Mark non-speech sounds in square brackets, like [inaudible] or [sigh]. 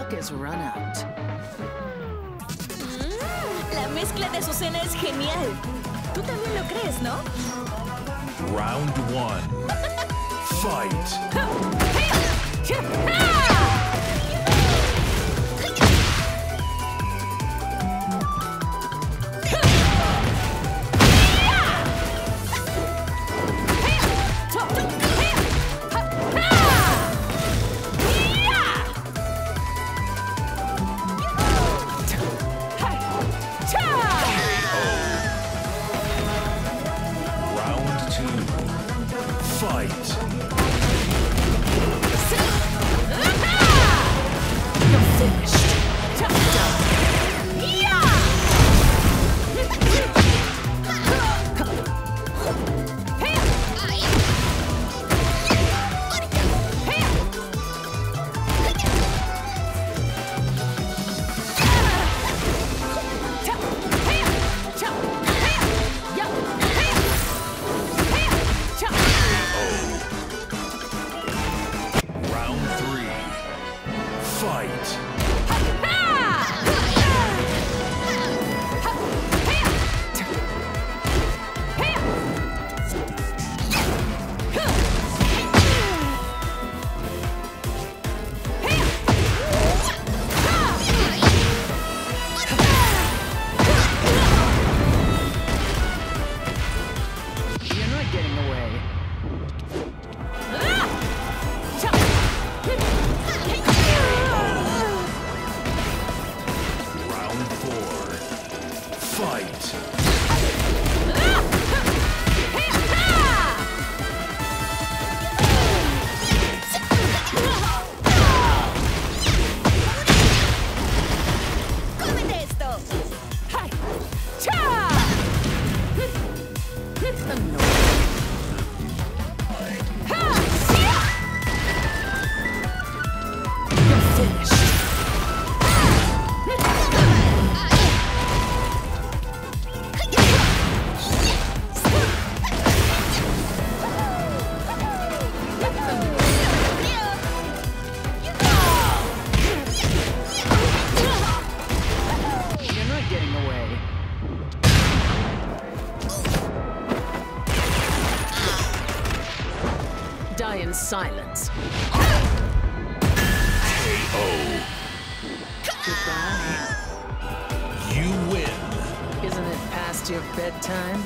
luck has run out. Mm, la mezcla de Azucena es genial. Tú también lo crees, ¿no? Round one. [laughs] Fight. Getting away. Round Fight. Die in silence. KO. Goodbye. You win. Isn't it past your bedtime?